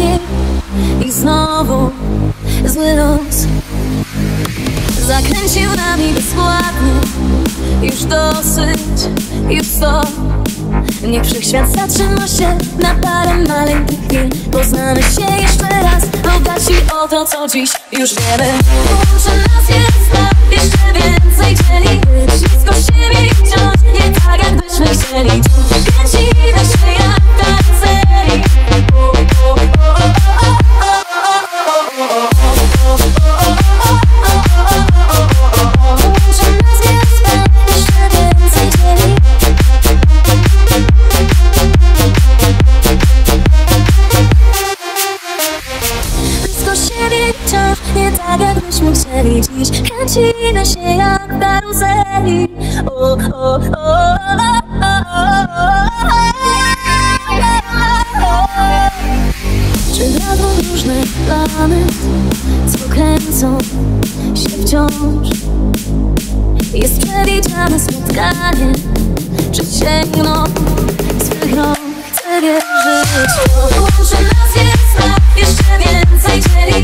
dawniej I znowu zły los. Zakręcił nami bezpłatnie Już dosyć, już stop Niech wszechświat zatrzyma się na parę maleńkich chwil Poznamy się jeszcze raz Bogaci o to, co dziś już wiemy chcieli dziś Kręcimy się jak karuzeli. O, o, o, o. Czy wiadą różne plany Co kręcą się wciąż? Jest przewidziane spotkanie Czy sięgną swych rąk? Chcę wierzyć. Łączy nas jest nam jeszcze więcej dzieli